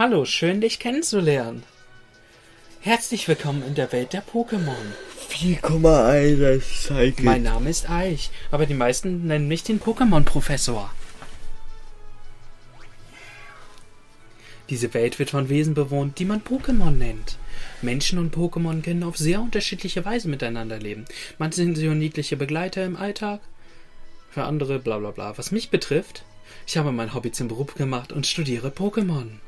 Hallo, schön dich kennenzulernen. Herzlich willkommen in der Welt der Pokémon. 4,1 Cycle. Mein Name ist Eich, aber die meisten nennen mich den Pokémon-Professor. Diese Welt wird von Wesen bewohnt, die man Pokémon nennt. Menschen und Pokémon können auf sehr unterschiedliche Weise miteinander leben. Manche sind sie niedliche Begleiter im Alltag, für andere bla bla bla. Was mich betrifft, ich habe mein Hobby zum Beruf gemacht und studiere Pokémon.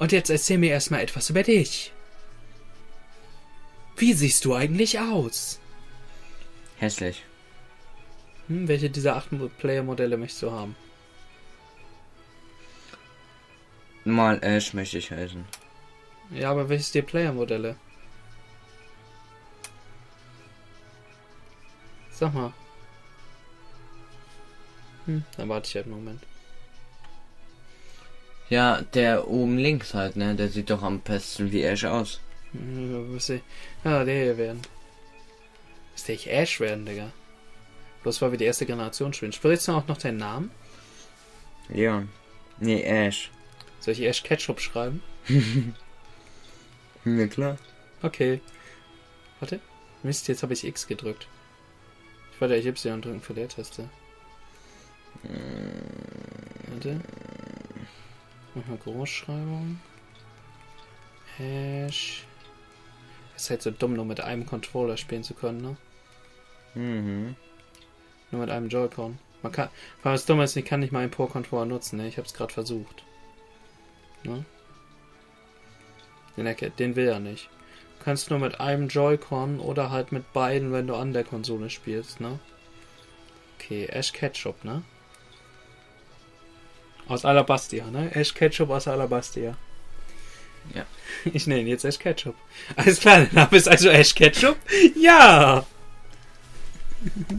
Und jetzt erzähl mir erstmal etwas über dich. Wie siehst du eigentlich aus? Hässlich. Hm, welche dieser acht Player-Modelle möchtest du haben? Mal Ash möchte ich heißen. Ja, aber welches die Player-Modelle? Sag mal. Hm, dann warte ich halt einen Moment. Ja, der oben links halt, ne? Der sieht doch am besten wie Ash aus. Hm, was ich- Ja, der hier werden. Ist der ich Ash werden, Digga? Bloß weil wir die erste Generation spielen. Sprichst du auch noch deinen Namen? Leon. Nee, Ash. Soll ich Ash Ketchup schreiben? Ja, klar. Okay. Warte. Mist, jetzt habe ich X gedrückt. Ich wollte Y drücken für Leertaste. Warte. Nochmal Großschreibung. Ash. Ist halt so dumm, nur mit einem Controller spielen zu können, ne? Mhm. Nur mit einem Joy-Con. Man kann. Weil das Dumme ist, ich kann nicht mal einen Pro-Controller nutzen, ne? Ich hab's gerade versucht. Ne? Den, erke- den will er nicht. Du kannst nur mit einem Joy-Con oder halt mit beiden, wenn du an der Konsole spielst, ne? Okay, Ash Ketchup, ne? Aus Alabastia, ne? Ash Ketchup aus Alabastia. Ja. Ich nenne ihn jetzt Ash Ketchup. Alles klar, der Name ist also Ash Ketchup? Ja!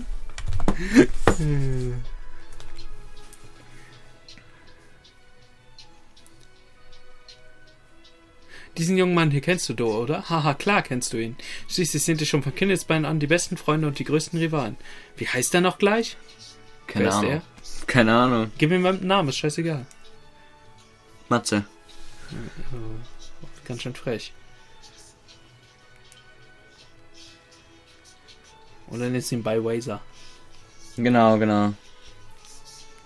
Diesen jungen Mann hier kennst du doch, oder? Haha, klar kennst du ihn. Schließlich sind die schon von Kindesbeinen an die besten Freunde und die größten Rivalen. Wie heißt er noch gleich? Keine Wer ist Ahnung. er? Keine Ahnung. Gib mir mal einen Namen, ist scheißegal. Matze. Ganz schön frech. Oder nennst du ihn bei Wazer? Genau, genau.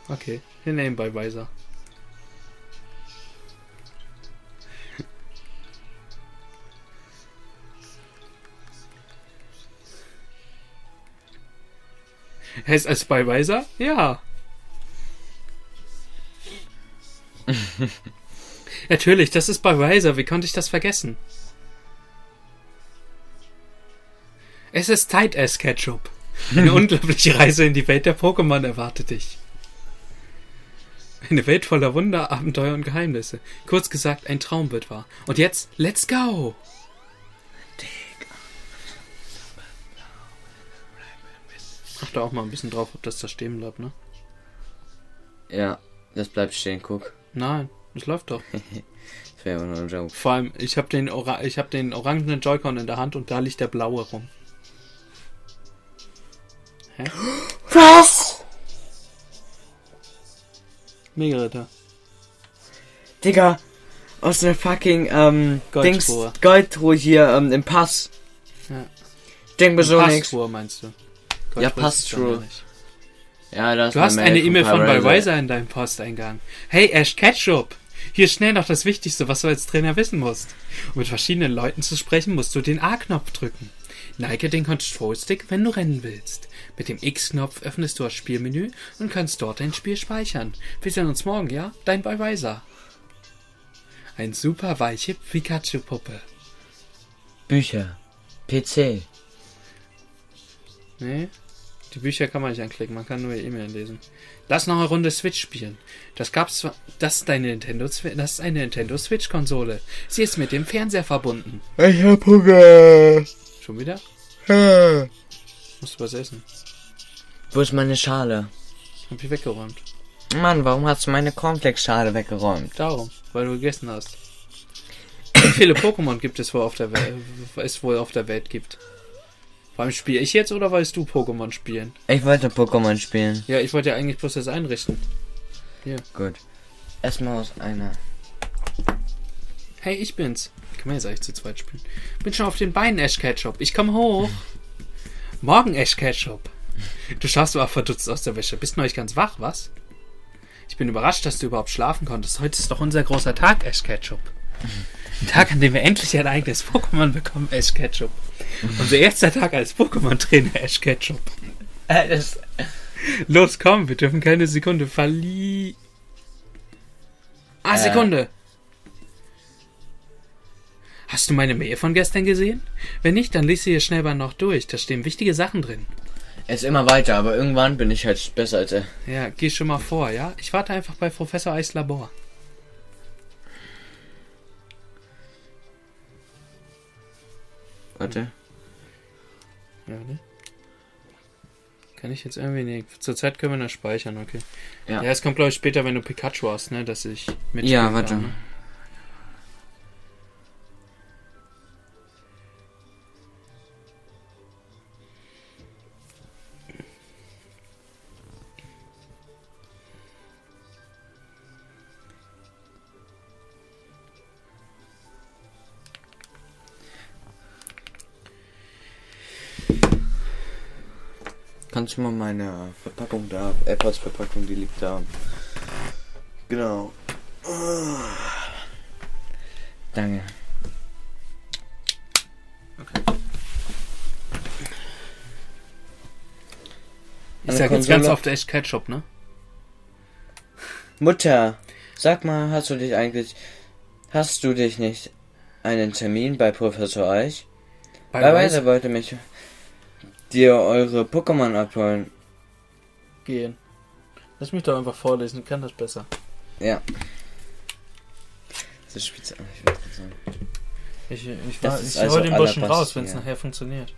Okay, wir ihn bei Wazer. Heißt als bei Wazer? Ja. Natürlich, das ist bei Wazer. Wie konnte ich das vergessen? Es ist Zeit, S Ketchup. Eine unglaubliche Reise in die Welt der Pokémon erwartet dich. Eine Welt voller Wunder, Abenteuer und Geheimnisse. Kurz gesagt, ein Traum wird wahr. Und jetzt, let's go! Achte auch mal ein bisschen drauf, ob das da stehen bleibt, ne? Ja, das bleibt stehen, guck. Nein, das läuft doch. Das wäre aber nur ein Joke. Vor allem, ich habe den, Ora ich hab den orangenen Joy-Con in der Hand und da liegt der blaue rum. Hä? Was? Mega-Ritter. Digga, aus der fucking, ähm, Dings. Goldtruhe hier, ähm, im Pass. Ja. Denk mir so. Passtour meinst du? Es Passtour. ja nicht. Ja, das Du hast eine E-Mail von Bywiser in deinem Posteingang. Hey Ash Ketchup! Hier schnell noch das Wichtigste, was du als Trainer wissen musst. Um mit verschiedenen Leuten zu sprechen, musst du den A-Knopf drücken. Neige den Control-Stick, wenn du rennen willst. Mit dem X-Knopf öffnest du das Spielmenü und kannst dort dein Spiel speichern. Wir sehen uns morgen, ja? Dein Bywiser. Ein super weiche Pikachu-Puppe. Bücher. PC. Nee, die Bücher kann man nicht anklicken, man kann nur die E-Mail lesen. Lass noch eine Runde Switch spielen. Das gab's zwar, das ist deine Nintendo, das ist eine Nintendo Switch Konsole. Sie ist mit dem Fernseher verbunden. Ich hab Hunger. Schon wieder? Musst du was essen? Wo ist meine Schale? Hab ich weggeräumt. Mann, warum hast du meine Cornflakes-Schale weggeräumt? Darum, weil du gegessen hast. Wie viele Pokémon gibt es wohl auf der Welt, es wohl auf der Welt gibt? Allem spiele ich jetzt oder weißt du Pokémon spielen? Ich wollte Pokémon spielen. Ja, ich wollte ja eigentlich bloß das einrichten. Gut. Erstmal aus einer Hey, ich bin's. Kann man jetzt eigentlich zu zweit spielen. Bin schon auf den Beinen, Ash Ketchup. Ich komme hoch. Morgen, Ash Ketchup. Du schaust aber verdutzt aus der Wäsche. Bist noch nicht ganz wach, was? Ich bin überrascht, dass du überhaupt schlafen konntest. Heute ist doch unser großer Tag, Ash Ketchup. Ein Tag, an dem wir endlich ein eigenes Pokémon bekommen, Ash Ketchup. Unser erster Tag als Pokémon-Trainer, Ash Ketchup. Äh, das, Los, komm, wir dürfen keine Sekunde verlieren. Ah, Äh. Sekunde. Hast du meine Mail von gestern gesehen? Wenn nicht, dann lies sie hier schnell mal noch durch. Da stehen wichtige Sachen drin. er ist immer weiter, aber irgendwann bin ich halt besser als er. Ja, geh schon mal vor, ja? Ich warte einfach bei Professor Eis Labor. Warte. Ja, ne? Kann ich jetzt irgendwie nicht. Zurzeit können wir das speichern, okay. Ja. Ja, es kommt, glaube ich, später, wenn du Pikachu hast, ne? Dass ich mit. Ja, warte. Kannst du mal meine Verpackung da, AirPods Verpackung, die liegt da. Genau. Danke. Ich Eine sag jetzt ganz oft echt Ketchup, ne? Mutter, sag mal, hast du dich eigentlich, hast du dich nicht einen Termin bei Professor Eich? Bei Bei Weiß Weise wollte mich dir eure Pokémon abholen. gehen. Lass mich doch einfach vorlesen, ich kann das besser. Ja. Das ist spitze. Ich sagen. Ich, ich, war, ich also hol den Burschen raus, wenn es ja. nachher funktioniert.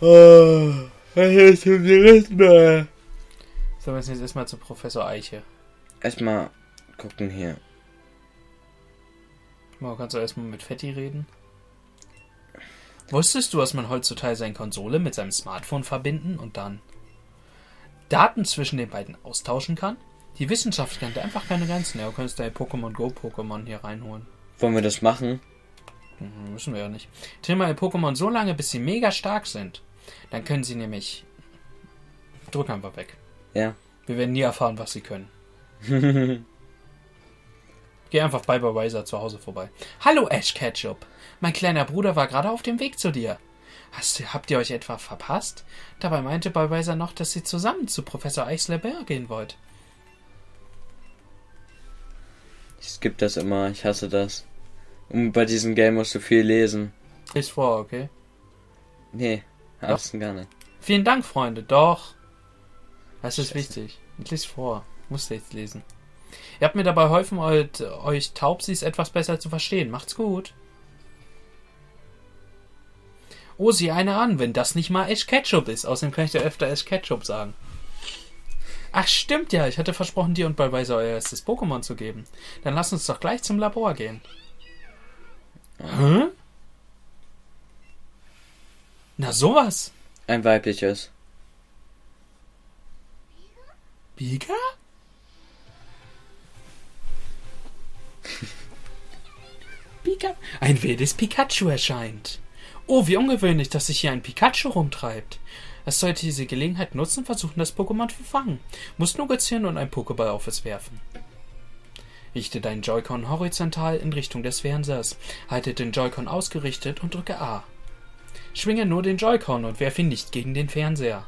Oh, was ist denn die mal? So, wir müssen jetzt erstmal zu Professor Eiche. Erstmal gucken hier. Mal, kannst du erstmal mit Fetti reden? Wusstest du, dass man heutzutage seine Konsole mit seinem Smartphone verbinden und dann Daten zwischen den beiden austauschen kann? Die Wissenschaft kennt einfach keine Grenzen. Ja, du könntest deine Pokémon Go Pokémon hier reinholen. Wollen wir das machen? Hm, Müssen wir ja nicht. Trainieren mal Pokémon so lange, bis sie mega stark sind. Dann können sie nämlich. Drück einfach weg. Ja. Wir werden nie erfahren, was sie können. Geh einfach bei Weiser zu Hause vorbei. Hallo Ash Ketchup. Mein kleiner Bruder war gerade auf dem Weg zu dir. Hast, habt ihr euch etwa verpasst? Dabei meinte Weiser noch, dass ihr zusammen zu Professor Eichsler-Bär gehen wollt. Ich skipp das immer, ich hasse das. Und bei diesem Game musst du viel lesen. Lies vor, okay? Nee, hab's gar nicht. Vielen Dank, Freunde. Doch. Das ist Scheiße. wichtig. Lies vor. Musst du jetzt lesen. Ihr habt mir dabei geholfen, euch, euch Taubsis etwas besser zu verstehen. Macht's gut. Oh, sieh eine an, wenn das nicht mal Ash Ketchup ist. Außerdem kann ich dir öfter Ash Ketchup sagen. Ach, stimmt ja. Ich hatte versprochen, dir und Ballweiser euer erstes Pokémon zu geben. Dann lass uns doch gleich zum Labor gehen. Hä? Na, sowas. Ein weibliches. Pika? Pika? Ein wildes Pikachu erscheint. Oh, wie ungewöhnlich, dass sich hier ein Pikachu rumtreibt. Es sollte diese Gelegenheit nutzen, versuchen, das Pokémon zu fangen. Muss nur gezielen und einen Pokéball auf es werfen. Richte deinen Joy-Con horizontal in Richtung des Fernsehers. Halte den Joy-Con ausgerichtet und drücke A. Schwinge nur den Joy-Con und werfe ihn nicht gegen den Fernseher.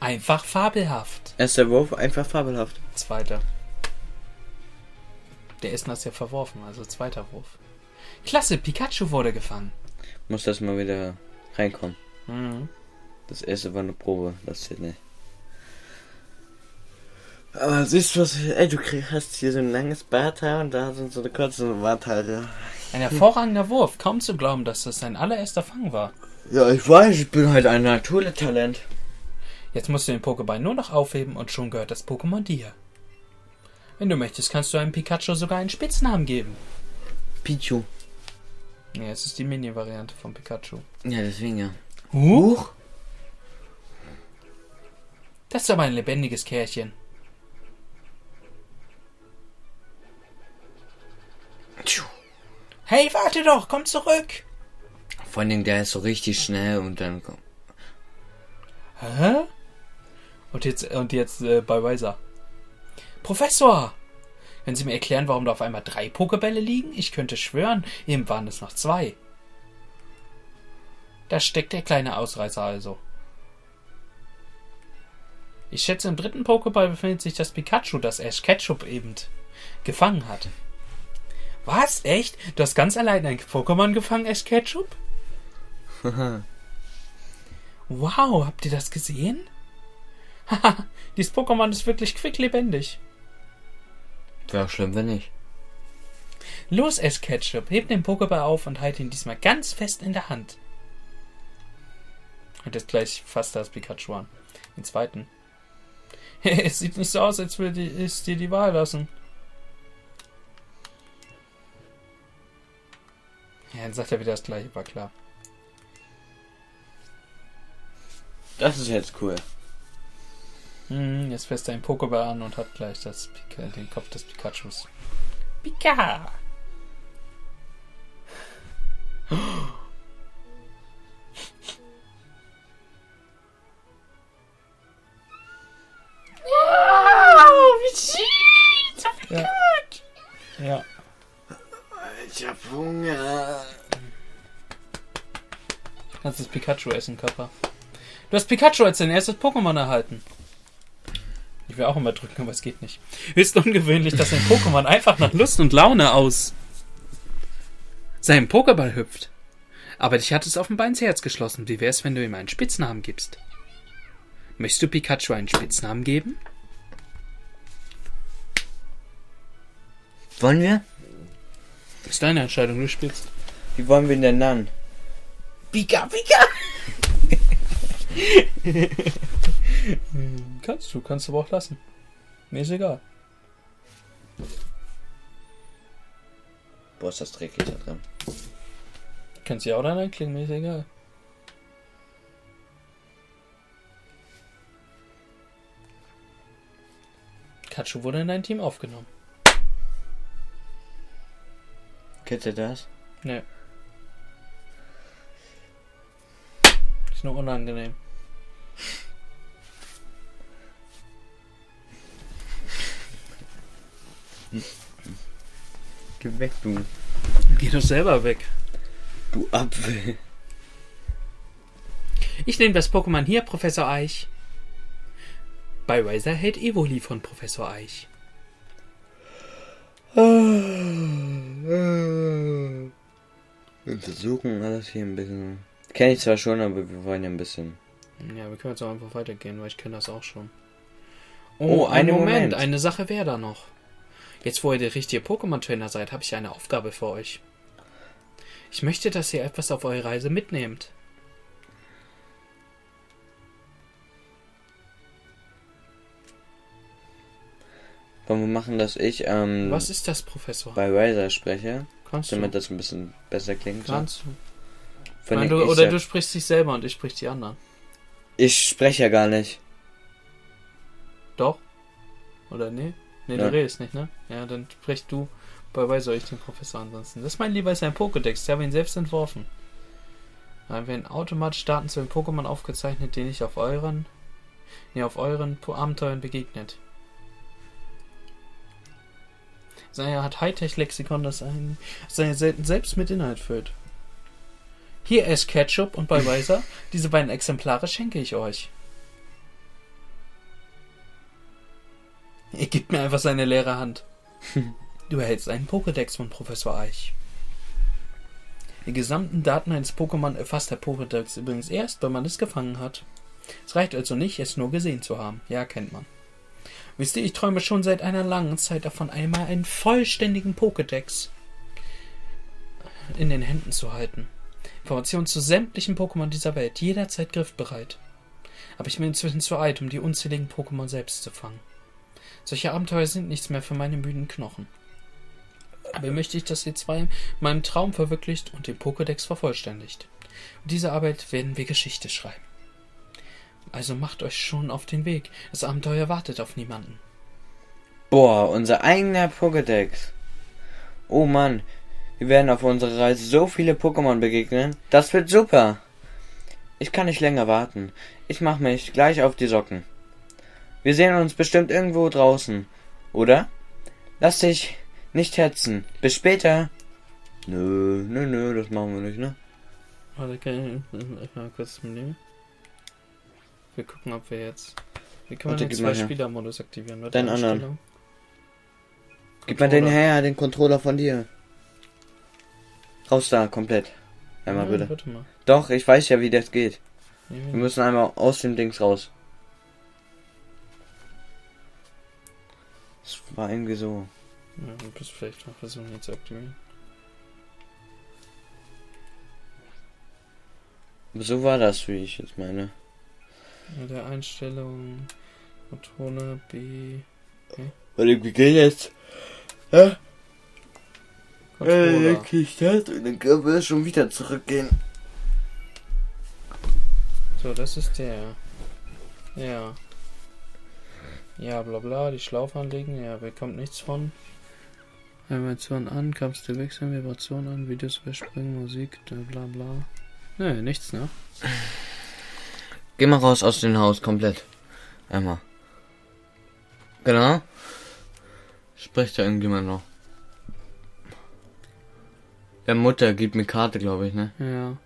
Einfach fabelhaft. Erster Wurf, einfach fabelhaft. Zweiter. Der Essen hast ja verworfen, also zweiter Wurf. Klasse, Pikachu wurde gefangen. Muss das mal wieder reinkommen. Mhm. Das erste war eine Probe, das zählt nicht. Aber siehst du was, ey, du hast hier so ein langes Barthaar und da sind so eine kurze Barthaare. Ein hervorragender Wurf. Kaum zu glauben, dass das sein allererster Fang war. Ja, ich weiß, ich bin halt ein Naturtalent. Jetzt musst du den Pokéball nur noch aufheben und schon gehört das Pokémon dir. Wenn du möchtest, kannst du einem Pikachu sogar einen Spitznamen geben. Pichu. Ja, es ist die Mini-Variante von Pikachu. Ja, deswegen ja. Huch? Das ist aber ein lebendiges Kerlchen. Hey, warte doch, komm zurück. Vor Dingen, der ist so richtig schnell und dann kommt. Hä? Und jetzt, und jetzt äh, bei Weiser. Professor! Können Sie mir erklären, warum da auf einmal drei Pokebälle liegen? Ich könnte schwören, eben waren es noch zwei. Da steckt der kleine Ausreißer also. Ich schätze, im dritten Pokéball befindet sich das Pikachu, das Ash Ketchup eben gefangen hat. Was? Echt? Du hast ganz allein ein Pokémon gefangen, Ash Ketchup? wow, habt ihr das gesehen? Haha, dieses Pokémon ist wirklich quicklebendig. Wäre schlimm, wenn nicht. Los, Ash Ketchup, heb den Pokéball auf und halt ihn diesmal ganz fest in der Hand. Und jetzt gleich fast das Pikachu an. Den zweiten. es sieht nicht so aus, als würde es dir die Wahl lassen. Ja, dann sagt er wieder das gleiche, war klar. Das ist jetzt cool. Hm, jetzt fässt er einen Pokéball an und hat gleich das Pika, den Kopf des Pikachus. Pika! Ja. Ja. Ich hab Hunger. Kannst das Pikachu essen, Kappa. Du hast Pikachu als dein erstes Pokémon erhalten. Ich will auch immer drücken, aber es geht nicht. Ist ungewöhnlich, dass ein Pokémon einfach nach Lust und Laune aus seinem Pokéball hüpft. Aber dich hat es offenbar ins Herz geschlossen. Wie wär's, wenn du ihm einen Spitznamen gibst? Möchtest du Pikachu einen Spitznamen geben? Wollen wir? Ist deine Entscheidung, du spielst. Wie wollen wir ihn denn nennen? Pika, Pika! kannst du, kannst du aber auch lassen. Mir ist egal. Boah, ist das dreckig da drin. Kannst du auch dann einklingen, mir ist egal. Pikachu wurde in dein Team aufgenommen. Kennt ihr das? Ne. Ist nur unangenehm. Geh weg, du. Geh doch selber weg. Du Apfel. Ich nehme das Pokémon hier, Professor Eich. Bei Razer hält Evoli von Professor Eich. Untersuchen alles hier ein bisschen. Kenne ich zwar schon, aber wir wollen ja ein bisschen. Ja, wir können jetzt auch einfach weitergehen, weil ich kenne das auch schon. Oh, Oh, einen Moment, Moment. eine Sache wäre da noch. Jetzt, wo ihr der richtige Pokémon-Trainer seid, habe ich eine Aufgabe für euch. Ich möchte, dass ihr etwas auf eure Reise mitnehmt. Wollen wir machen, dass ich ähm, Was ist das, Professor? bei Razer spreche, Kannst du? damit das ein bisschen besser klingt. Kannst du? Von Nein, du ich oder sag- du sprichst dich selber und ich sprich die anderen. Ich spreche ja gar nicht. Doch? Oder nee? Nee, Ja. du redest nicht, ne? Ja, dann sprich du. Bei soll ich den Professor ansonsten. Das mein Lieber ist ein Pokédex, ich habe ihn selbst entworfen. Da haben wir einen automatisch Daten zu den Pokémon aufgezeichnet, die nicht auf euren, nee, auf euren Abenteuern begegnet. Seine hat Hightech-Lexikon, das ein, seine selten selbst mit Inhalt füllt. Hier ist Ketchup und bei Weiser, diese beiden Exemplare schenke ich euch. Er gibt mir einfach seine leere Hand. Du erhältst einen Pokédex von Professor Eich. Die gesamten Daten eines Pokémon erfasst der Pokédex übrigens erst, wenn man es gefangen hat. Es reicht also nicht, es nur gesehen zu haben. Ja, kennt man. Wisst ihr, ich träume schon seit einer langen Zeit davon, einmal einen vollständigen Pokédex in den Händen zu halten. Informationen zu sämtlichen Pokémon dieser Welt, jederzeit griffbereit. Aber ich bin inzwischen zu alt, um die unzähligen Pokémon selbst zu fangen. Solche Abenteuer sind nichts mehr für meine müden Knochen. Aber möchte ich, dass ihr zwei meinen Traum verwirklicht und den Pokédex vervollständigt. Und diese Arbeit werden wir Geschichte schreiben. Also macht euch schon auf den Weg. Das Abenteuer wartet auf niemanden. Boah, unser eigener Pokédex. Oh Mann, wir werden auf unserer Reise so viele Pokémon begegnen. Das wird super. Ich kann nicht länger warten. Ich mach mich gleich auf die Socken. Wir sehen uns bestimmt irgendwo draußen, oder? Lass dich nicht hetzen. Bis später. Nö, nö, nö, das machen wir nicht, ne? Warte, kann ich mal kurz nehmen? Wir gucken, ob wir jetzt. Wie kann man Warte, den her. Zwei-Spieler-Modus aktivieren? Warte, Deinen anderen. Gib mal den her, den Controller von dir. Raus da, komplett. Einmal Nein, bitte. Doch, ich weiß ja, wie das geht. Ja, Wir müssen einmal aus dem Dings raus. Es war irgendwie so. ja, du bist vielleicht noch versuchen, ihn zu aktivieren. So war das, wie ich jetzt meine. Mit der Einstellung. Controller B. Warte, wie geht jetzt? Hä? Controller. ich das und dann können wir schon wieder zurückgehen. So, das ist der. Ja. Ja, bla bla, die Schlaufe anlegen, ja, bekommt nichts von. Vibration an, du wechseln, Vibration an, Videos überspringen, Musik, bla bla. Nö, nichts, ne? Geh mal raus aus dem Haus, komplett. Einmal. Genau. Spricht da irgendjemand noch? Der Mutter gibt mir Karte, glaube ich, ne? Ja.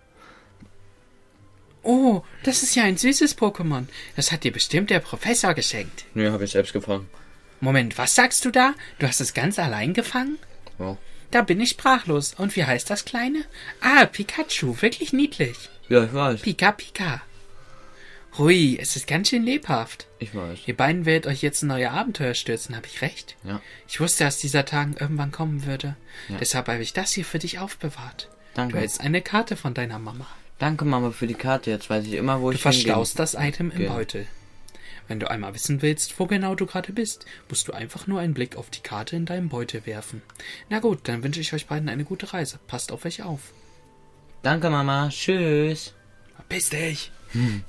Oh, das ist ja ein süßes Pokémon. Das hat dir bestimmt der Professor geschenkt. Nö, habe ich selbst gefangen. Moment, was sagst du da? Du hast es ganz allein gefangen? Ja. Da bin ich sprachlos. Und wie heißt das Kleine? Ah, Pikachu, wirklich niedlich. Ja, ich weiß. Pika Pika. Hui, es ist ganz schön lebhaft. Ich weiß. Ihr beiden werdet euch jetzt in neue Abenteuer stürzen, habe ich recht? Ja. Ich wusste, dass dieser Tag irgendwann kommen würde. Ja. Deshalb habe ich das hier für dich aufbewahrt. Du Danke. hältst eine Karte von deiner Mama. Danke, Mama, für die Karte. Jetzt weiß ich immer, wo Du ich hingehen- verstaust das Item im. Beutel. Wenn du einmal wissen willst, wo genau du gerade bist, musst du einfach nur einen Blick auf die Karte in deinem Beutel werfen. Na gut, dann wünsche ich euch beiden eine gute Reise. Passt auf euch auf. Danke, Mama. Tschüss. Verpiss dich! Hm.